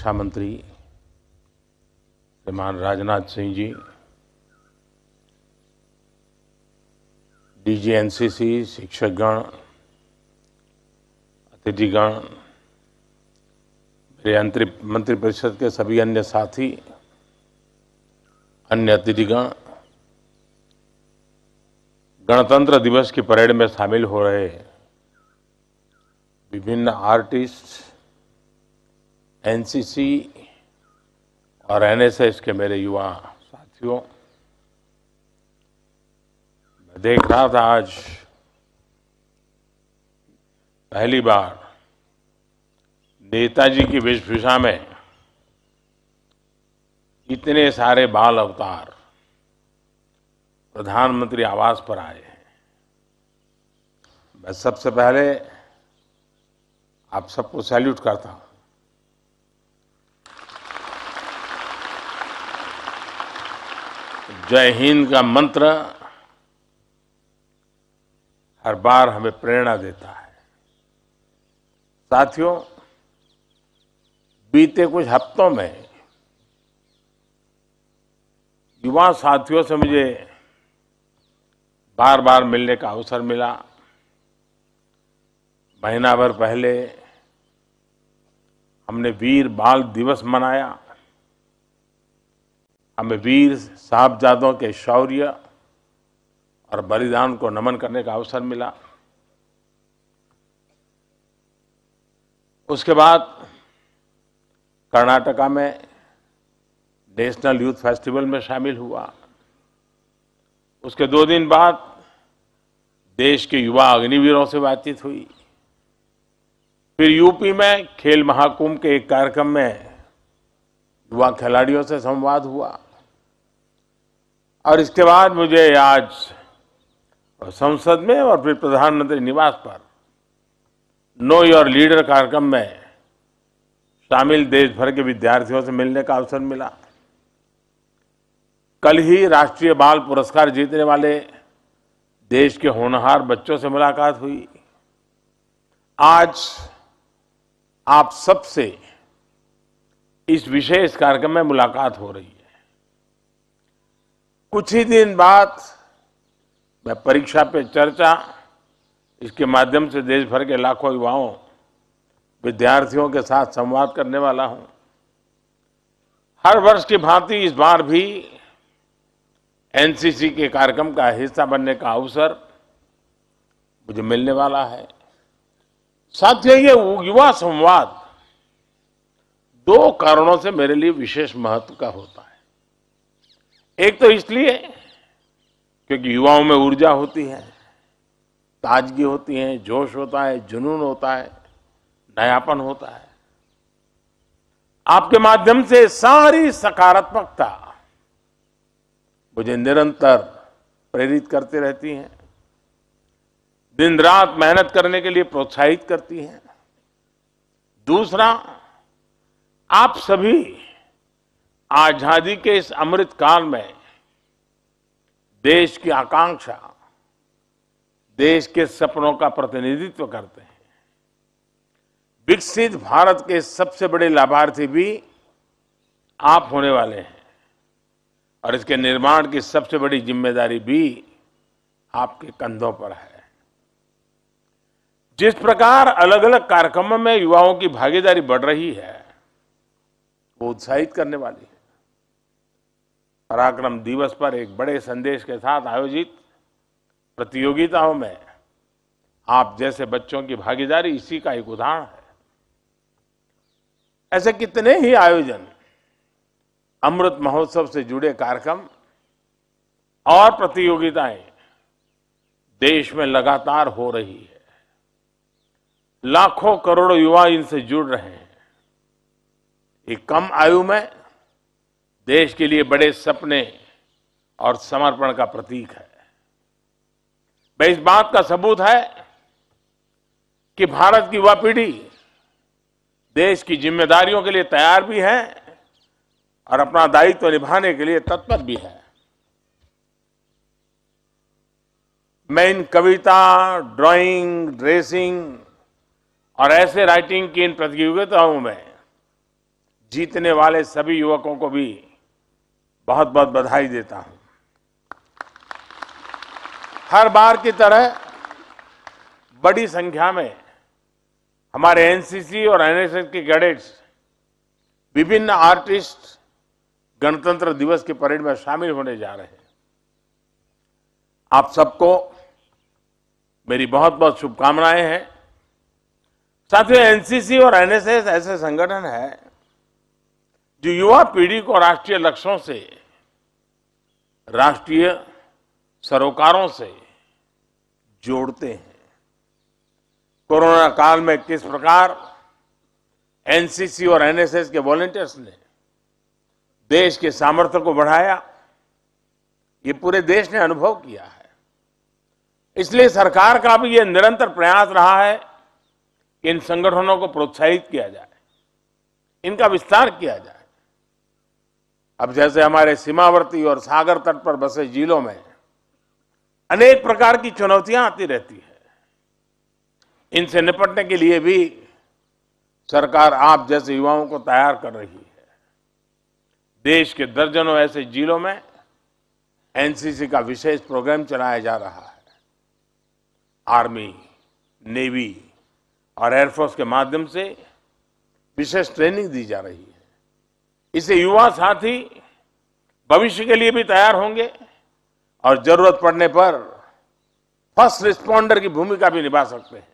रक्षा मंत्री श्रीमान Rajnath Singh ji DG NCC शिक्षकगण, अतिथिगण, मेरे मंत्रिपरिषद के सभी अन्य साथी, अन्य अतिथिगण, गणतंत्र दिवस की परेड में शामिल हो रहे विभिन्न आर्टिस्ट एनसीसी और एनएसएस के मेरे युवा साथियों, मैं देख रहा था आज पहली बार नेताजी की वेशभूषा में इतने सारे बाल अवतार प्रधानमंत्री आवास पर आए हैं। मैं सबसे पहले आप सबको सैल्यूट करता हूँ। जय हिंद का मंत्र हर बार हमें प्रेरणा देता है। साथियों, बीते कुछ हफ्तों में युवा साथियों से मुझे बार बार मिलने का अवसर मिला। महीना भर पहले हमने वीर बाल दिवस मनाया। हमें वीर साहबजादों के शौर्य और बलिदान को नमन करने का अवसर मिला। उसके बाद कर्नाटका में नेशनल यूथ फेस्टिवल में शामिल हुआ। उसके दो दिन बाद देश के युवा अग्निवीरों से बातचीत हुई। फिर यूपी में खेल महाकुंभ के एक कार्यक्रम में युवा खिलाड़ियों से संवाद हुआ। और इसके बाद मुझे आज संसद में और फिर प्रधानमंत्री निवास पर नो योर लीडर कार्यक्रम में शामिल देश भर के विद्यार्थियों से मिलने का अवसर मिला। कल ही राष्ट्रीय बाल पुरस्कार जीतने वाले देश के होनहार बच्चों से मुलाकात हुई। आज आप सबसे इस विशेष कार्यक्रम में मुलाकात हो रही है। कुछ ही दिन बाद मैं परीक्षा पे चर्चा, इसके माध्यम से देश भर के लाखों युवाओं, विद्यार्थियों के साथ संवाद करने वाला हूँ। हर वर्ष की भांति इस बार भी एनसीसी के कार्यक्रम का हिस्सा बनने का अवसर मुझे मिलने वाला है। साथियों ये युवा संवाद दो कारणों से मेरे लिए विशेष महत्व का होता है। एक तो इसलिए क्योंकि युवाओं में ऊर्जा होती है, ताजगी होती है, जोश होता है, जुनून होता है, नयापन होता है। आपके माध्यम से सारी सकारात्मकता मुझे निरंतर प्रेरित करती रहती हैं दिन रात मेहनत करने के लिए प्रोत्साहित करती हैं। दूसरा, आप सभी आज़ादी के इस अमृत काल में देश की आकांक्षा, देश के सपनों का प्रतिनिधित्व करते हैं। विकसित भारत के सबसे बड़े लाभार्थी भी आप होने वाले हैं। और इसके निर्माण की सबसे बड़ी ज़िम्मेदारी भी आपके कंधों पर है। जिस प्रकार अलग अलग कार्यक्रमों में युवाओं की भागीदारी बढ़ रही है, वो उत्साहित करने वाली है। पराक्रम दिवस पर एक बड़े संदेश के साथ आयोजित प्रतियोगिताओं में आप जैसे बच्चों की भागीदारी इसी का एक उदाहरण है। ऐसे कितने ही आयोजन, अमृत महोत्सव से जुड़े कार्यक्रम और प्रतियोगिताएँ देश में लगातार हो रही है। लाखों करोड़ों युवा इनसे जुड़ रहे हैं। एक कम आयु में देश के लिए बड़े सपने और समर्पण का प्रतीक है। मैं इस बात का सबूत है कि भारत की युवा पीढ़ी देश की जिम्मेदारियों के लिए तैयार भी है और अपना दायित्व निभाने के लिए तत्पर भी है। मैं इन कविता, ड्राइंग, ड्रेसिंग और ऐसे राइटिंग की इन प्रतियोगिताओं में जीतने वाले सभी युवकों को भी बहुत बहुत बधाई देता हूँ। हर बार की तरह बड़ी संख्या में हमारे एनसीसी और एनएसएस के कैडेट्स, विभिन्न आर्टिस्ट गणतंत्र दिवस की परेड में शामिल होने जा रहे हैं। आप सबको मेरी बहुत बहुत शुभकामनाएँ हैं। साथियों एनसीसी और एनएसएस ऐसे संगठन है जो युवा पीढ़ी को राष्ट्रीय लक्ष्यों से, राष्ट्रीय सरोकारों से जोड़ते हैं। कोरोना काल में किस प्रकार एनसीसी और एनएसएस के वॉलेंटियर्स ने देश के सामर्थ्य को बढ़ाया, ये पूरे देश ने अनुभव किया है। इसलिए सरकार का भी ये निरंतर प्रयास रहा है कि इन संगठनों को प्रोत्साहित किया जाए, इनका विस्तार किया जाए। अब जैसे हमारे सीमावर्ती और सागर तट पर बसे जिलों में अनेक प्रकार की चुनौतियाँ आती रहती है। इनसे निपटने के लिए भी सरकार आप जैसे युवाओं को तैयार कर रही है। देश के दर्जनों ऐसे जिलों में एनसीसी का विशेष प्रोग्राम चलाया जा रहा है। आर्मी, नेवी और एयरफोर्स के माध्यम से विशेष ट्रेनिंग दी जा रही है। इसे युवा साथी भविष्य के लिए भी तैयार होंगे और ज़रूरत पड़ने पर फ़र्स्ट रिस्पॉन्डर की भूमिका भी निभा सकते हैं।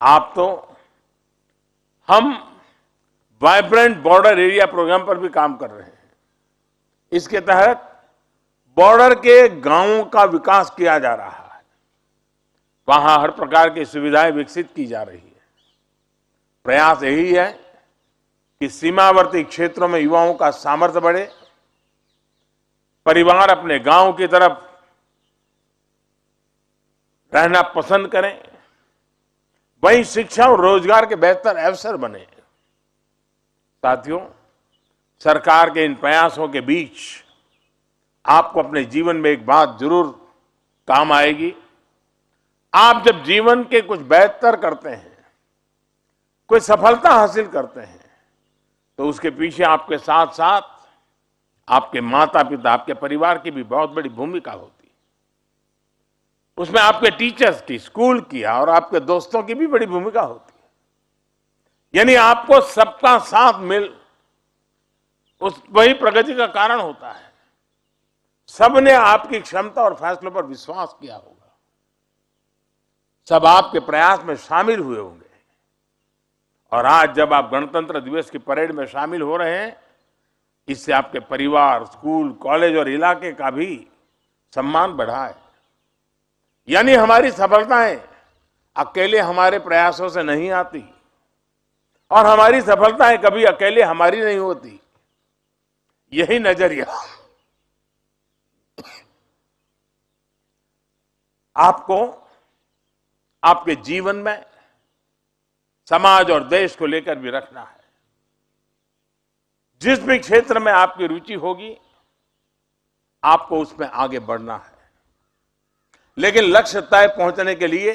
आप तो हम वाइब्रेंट बॉर्डर एरिया प्रोग्राम पर भी काम कर रहे हैं। इसके तहत बॉर्डर के गाँवों का विकास किया जा रहा है। वहाँ हर प्रकार की सुविधाएँ विकसित की जा रही है। प्रयास यही है कि सीमावर्ती क्षेत्रों में युवाओं का सामर्थ्य बढ़े, परिवार अपने गाँव की तरफ़ रहना पसंद करें, वहीं शिक्षा और रोज़गार के बेहतर अवसर बने। साथियों, सरकार के इन प्रयासों के बीच आपको अपने जीवन में एक बात ज़रूर काम आएगी। आप जब जीवन के कुछ बेहतर करते हैं, कोई सफलता हासिल करते हैं तो उसके पीछे आपके साथ साथ आपके माता पिता आपके परिवार की भी बहुत बड़ी भूमिका होती। है उसमें आपके टीचर्स की स्कूल की और आपके दोस्तों की भी बड़ी भूमिका होती है। यानी आपको सबका साथ मिल उस वही प्रगति का कारण होता है। सबने आपकी क्षमता और फैसलों पर विश्वास किया होगा। सब आपके प्रयास में शामिल हुए होंगे। और आज जब आप गणतंत्र दिवस की परेड में शामिल हो रहे हैं, इससे आपके परिवार, स्कूल, कॉलेज और इलाके का भी सम्मान बढ़ा है। यानी हमारी सफलताएँ अकेले हमारे प्रयासों से नहीं आती और हमारी सफलताएँ कभी अकेले हमारी नहीं होती। यही नज़रिया। आपको, आपके जीवन में समाज और देश को लेकर भी रखना है। जिस भी क्षेत्र में आपकी रुचि होगी, आपको उसमें आगे बढ़ना है। लेकिन लक्ष्य तय पहुँचने के लिए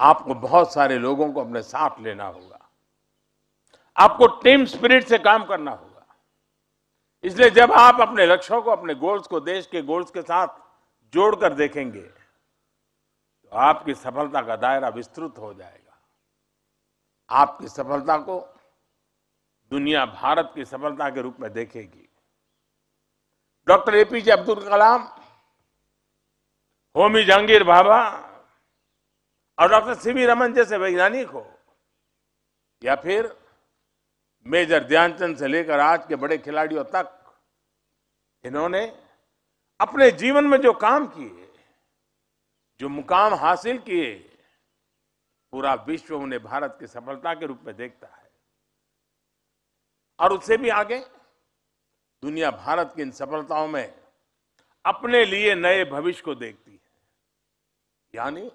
आपको बहुत सारे लोगों को अपने साथ लेना होगा। आपको टीम स्पिरिट से काम करना होगा। इसलिए जब आप अपने लक्ष्यों को, अपने गोल्स को देश के गोल्स के साथ जोड़कर देखेंगे तो आपकी सफलता का दायरा विस्तृत हो जाएगा। आपकी सफलता को दुनिया भारत की सफलता के रूप में देखेगी। डॉक्टर एपीजे अब्दुल कलाम, होमी जहांगीर बाबा और डॉक्टर सीवी रमन जैसे वैज्ञानिक हो, या फिर मेजर ध्यानचंद से लेकर आज के बड़े खिलाड़ियों तक, इन्होंने अपने जीवन में जो काम किए, जो मुकाम हासिल किए पूरा विश्व उन्हें भारत की सफलता के रूप में देखता है। और उससे भी आगे, दुनिया भारत की इन सफलताओं में अपने लिए नए भविष्य को देखती है। यानी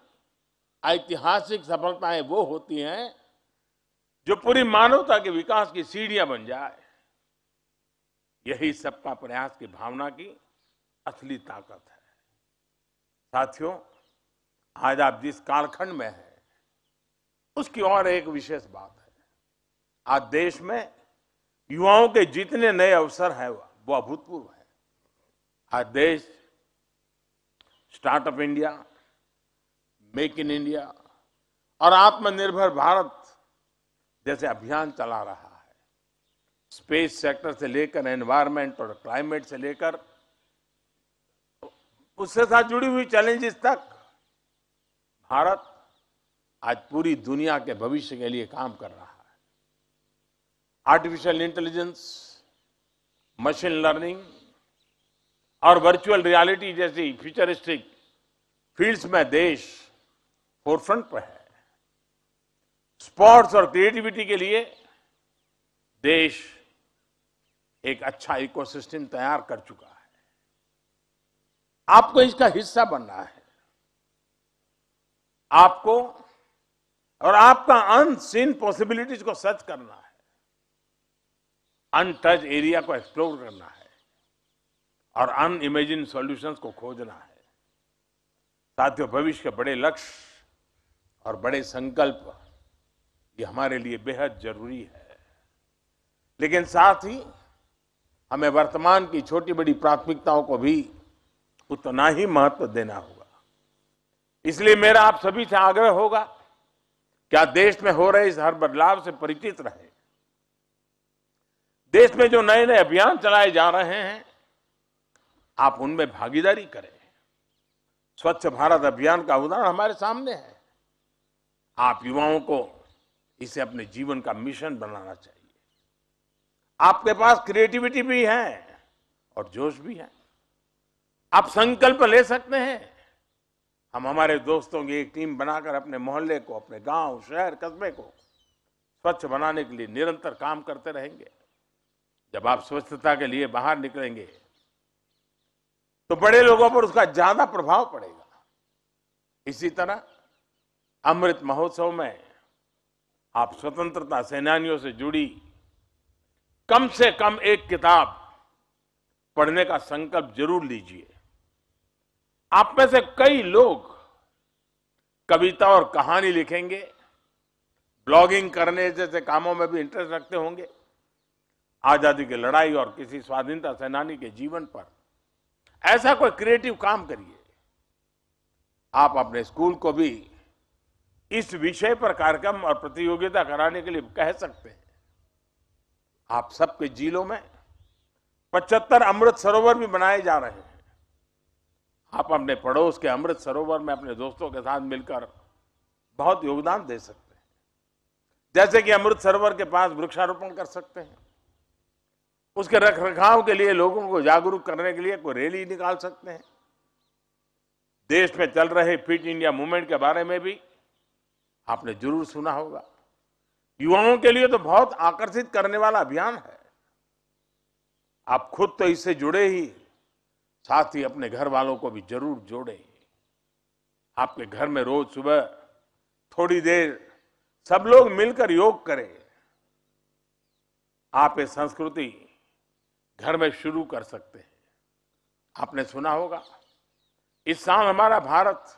ऐतिहासिक सफलताएँ वो होती हैं जो पूरी मानवता के विकास की सीढ़ियाँ बन जाए। यही सबका प्रयास की भावना की असली ताकत है। साथियों, आज आप जिस कालखंड में हैं उसकी और एक विशेष बात है। आज देश में युवाओं के जितने नए अवसर हैं, वो अभूतपूर्व है। आज देश startup India, make in India और आत्मनिर्भर भारत जैसे अभियान चला रहा है। स्पेस सेक्टर से लेकर एनवायरमेंट और क्लाइमेट से लेकर उससे साथ जुड़ी हुई चैलेंजेस तक भारत आज पूरी दुनिया के भविष्य के लिए काम कर रहा है। आर्टिफिशियल इंटेलिजेंस मशीन लर्निंग और वर्चुअल रियलिटी जैसी फ्यूचरिस्टिक फील्ड्स में देश फोरफ्रंट पर है। स्पोर्ट्स और क्रिएटिविटी के लिए देश एक अच्छा इकोसिस्टम तैयार कर चुका है। आपको इसका हिस्सा बनना है। आपको और आपका अनसीन पॉसिबिलिटीज को सर्च करना है। अनटच एरिया को एक्सप्लोर करना है। और अनइमेजिन सॉल्यूशंस को खोजना है। साथियों, भविष्य के बड़े लक्ष्य और बड़े संकल्प, ये हमारे लिए बेहद ज़रूरी है। लेकिन साथ ही, हमें वर्तमान की छोटी बड़ी प्राथमिकताओं को भी उतना ही महत्व देना होगा। इसलिए मेरा आप सभी से आग्रह होगा क्या देश में हो रहे इस हर बदलाव से परिचित रहे? देश में जो नए नए अभियान चलाए जा रहे हैं, आप उनमें भागीदारी करें। स्वच्छ भारत अभियान का उदाहरण हमारे सामने है। आप युवाओं को इसे अपने जीवन का मिशन बनाना चाहिए। आपके पास क्रिएटिविटी भी है और जोश भी है। आप संकल्प ले सकते हैं। हम हमारे दोस्तों की एक टीम बनाकर अपने मोहल्ले को, अपने गाँव, शहर, कस्बे को स्वच्छ बनाने के लिए निरंतर काम करते रहेंगे। जब आप स्वच्छता के लिए बाहर निकलेंगे तो बड़े लोगों पर उसका ज़्यादा प्रभाव पड़ेगा। इसी तरह अमृत महोत्सव में आप स्वतंत्रता सेनानियों से जुड़ी कम से कम एक किताब पढ़ने का संकल्प ज़रूर लीजिए। आप में से कई लोग कविता और कहानी लिखेंगे, ब्लॉगिंग करने जैसे कामों में भी इंटरेस्ट रखते होंगे। आज़ादी की लड़ाई और किसी स्वाधीनता सेनानी के जीवन पर ऐसा कोई क्रिएटिव काम करिए। आप अपने स्कूल को भी इस विषय पर कार्यक्रम और प्रतियोगिता कराने के लिए कह सकते हैं। आप सबके जिलों में 75 अमृत सरोवर भी बनाए जा रहे हैं। आप अपने पड़ोस के अमृत सरोवर में अपने दोस्तों के साथ मिलकर बहुत योगदान दे सकते हैं। जैसे कि अमृत सरोवर के पास वृक्षारोपण कर सकते हैं। उसके रख रखाव के लिए लोगों को जागरूक करने के लिए कोई रैली निकाल सकते हैं। देश में चल रहे फिट इंडिया मूवमेंट के बारे में भी आपने ज़रूर सुना होगा। युवाओं के लिए तो बहुत आकर्षित करने वाला अभियान है। आप खुद तो इससे जुड़े ही साथ ही अपने घर वालों को भी ज़रूर जोड़े। आपके घर में रोज सुबह थोड़ी देर सब लोग मिलकर योग करें। आप ये संस्कृति घर में शुरू कर सकते हैं। आपने सुना होगा, इस साल हमारा भारत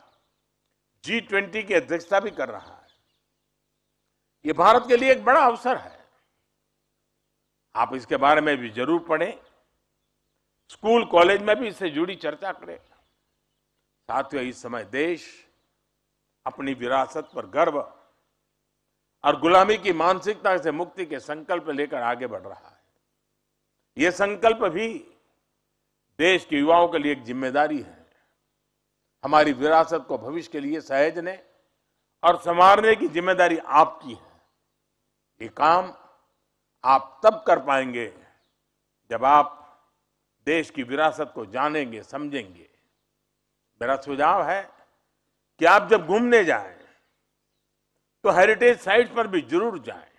जी ट्वेंटी की अध्यक्षता भी कर रहा है। ये भारत के लिए एक बड़ा अवसर है। आप इसके बारे में भी ज़रूर पढ़ें। स्कूल, कॉलेज में भी इससे जुड़ी चर्चा करें। साथियों, इस समय देश अपनी विरासत पर गर्व और गुलामी की मानसिकता से मुक्ति के संकल्प लेकर आगे बढ़ रहा है। ये संकल्प भी देश के युवाओं के लिए एक ज़िम्मेदारी है। हमारी विरासत को भविष्य के लिए सहेजने और संवारने की ज़िम्मेदारी आपकी है। ये काम आप तब कर पाएँगे जब आप देश की विरासत को जानेंगे, समझेंगे। मेरा सुझाव है कि आप जब घूमने जाएँ तो हेरिटेज साइट पर भी ज़रूर जाएँ।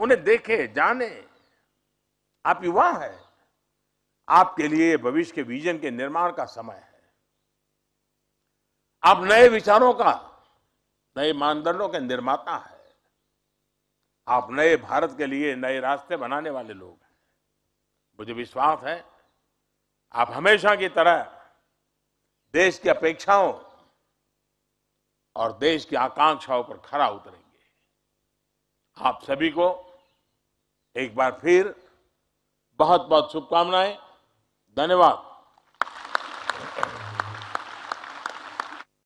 उन्हें देखें, जाने। आप युवा है। आपके लिए भविष्य के विजन के निर्माण का समय है। आप नए विचारों का, नए मानदंडों के निर्माता है। आप नए भारत के लिए नए रास्ते बनाने वाले लोग हैं। मुझे विश्वास है आप हमेशा की तरह देश की अपेक्षाओं और देश की आकांक्षाओं पर खरा उतरेंगे। आप सभी को एक बार फिर बहुत बहुत शुभकामनाएँ। धन्यवाद।